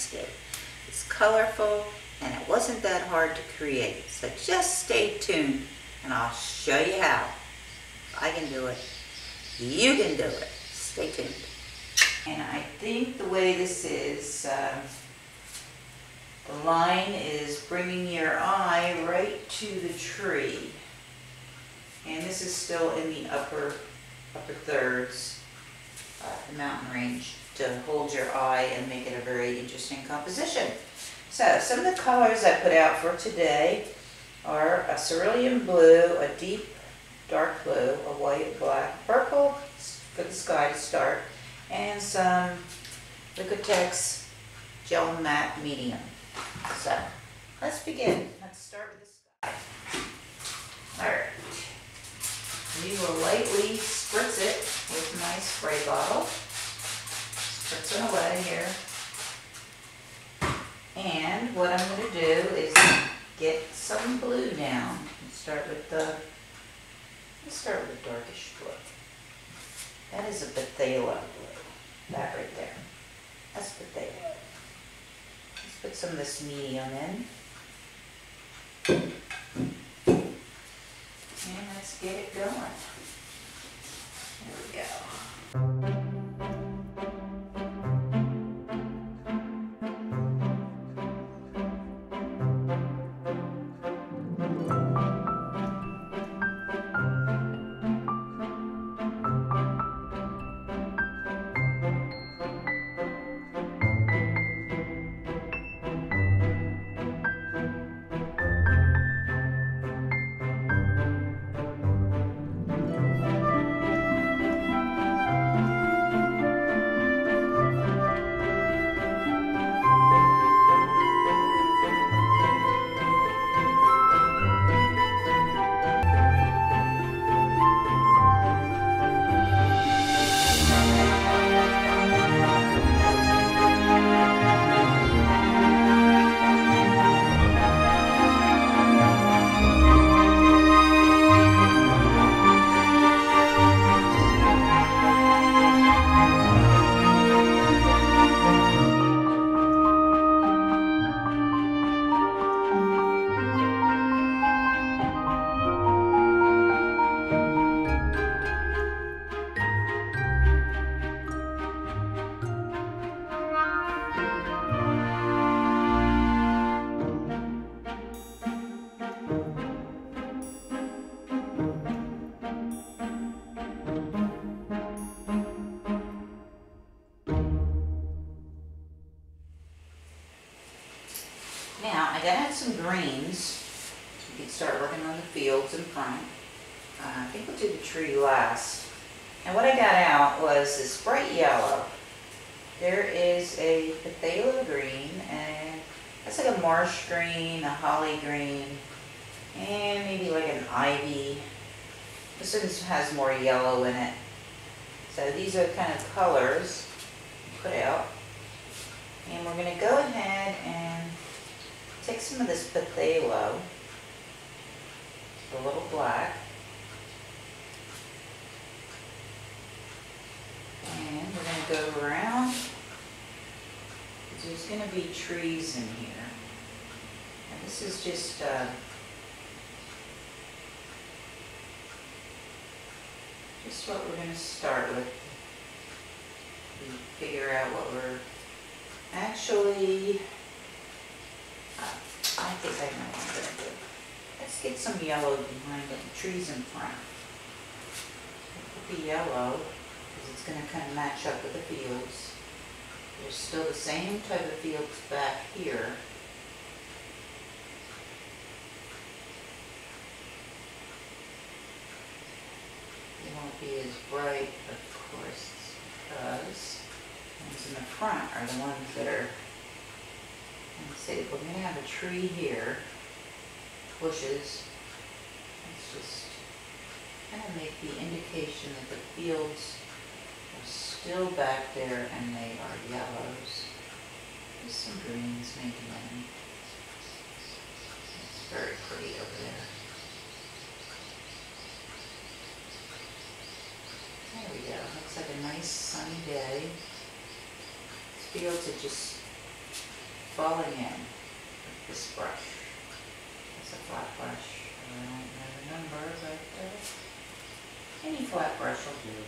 landscape. It's colorful and it wasn't that hard to create. So just stay tuned and I'll show you how. I can do it. You can do it. Stay tuned. And I think the way this is, uh, the line is bringing your eye right to the tree. And this is still in the upper, upper thirds, uh, the mountain range, to hold your eye and make it a very composition. So some of the colors I put out for today are a cerulean blue, a deep dark blue, a white, black, purple for the sky to start, and some Liquitex Gel Matte Medium. So let's begin. Let's start with the sky. All right. We will lightly spritz it with my spray bottle. Spritzing away here. And what I'm going to do is get some blue down. Let's start with the, let's start with darkish blue. That is a phthalo blue. That right there. That's phthalo. Let's put some of this medium in. And let's get it going. Tree last. And what I got out was this bright yellow. There is a phthalo green, and that's like a marsh green, a holly green, and maybe like an ivy. This one has more yellow in it. So these are kind of colors put out. And we're going to go ahead and take some of this phthalo, a little black, and we're going to go around. There's going to be trees in here. And this is just uh, just what we're going to start with. We figure out what we're actually I think I know what I'm gonna do. Let's get some yellow behind it. the trees in front. The yellow, it's gonna kind of match up with the fields. There's still the same type of fields back here. They won't be as bright, of course, because the ones in the front are the ones that are Let's see, we're going to have a tree here, bushes. Let's just kind of make the indication that the fields still back there and they are yellows. There's some greens maybe in. It's very pretty over there. There we go. Looks like a nice sunny day. Fields are just falling in with this brush. It's a flat brush. I don't remember, but uh, any flat brush will do.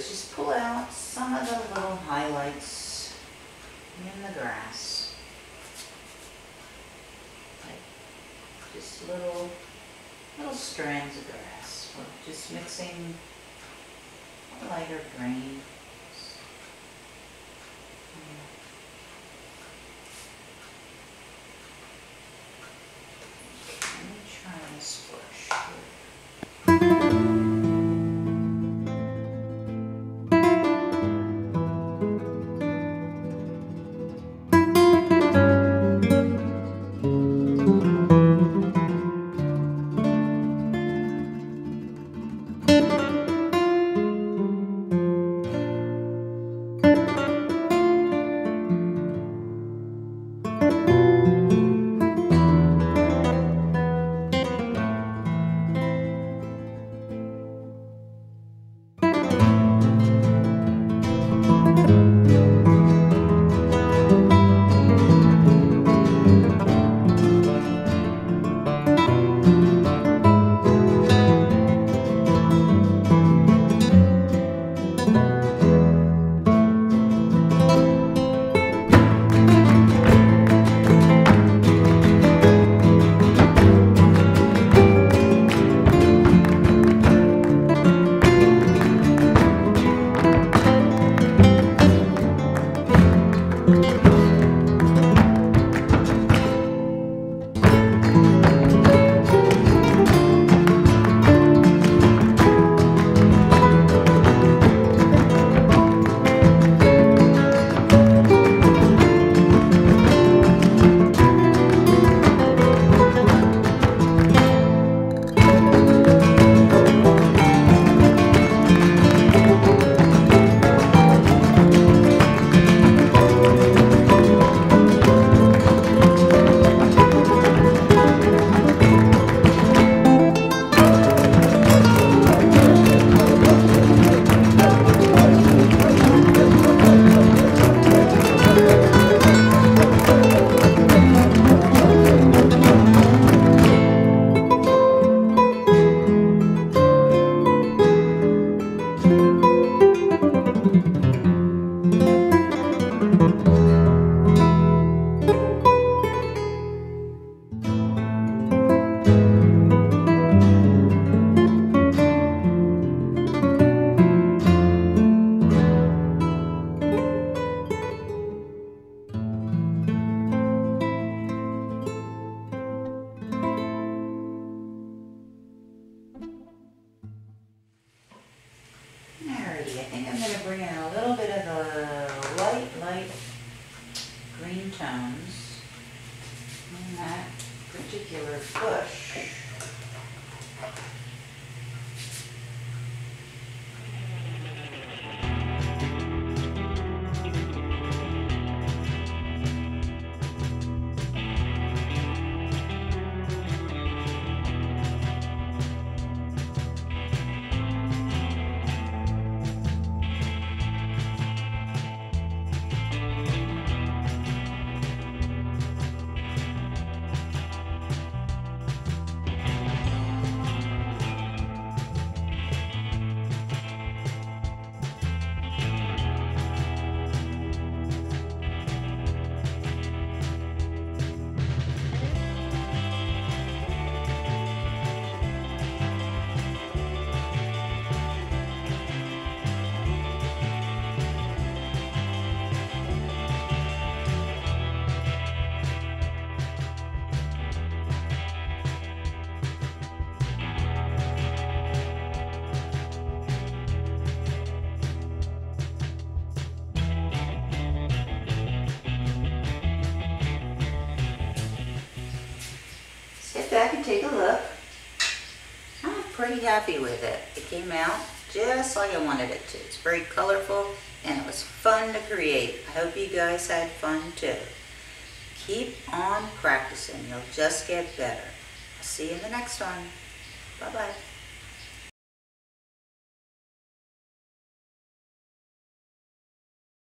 Is just pull out some of the little highlights in the grass. Like just little, little strands of grass. We're just mixing a lighter green. Think I'm gonna bring in a little bit of the light, light green tones in that particular bush. Back and take a look. I'm pretty happy with it. It came out just like I wanted it to. It's very colorful and it was fun to create. I hope you guys had fun too. Keep on practicing. You'll just get better. I'll see you in the next one. Bye-bye.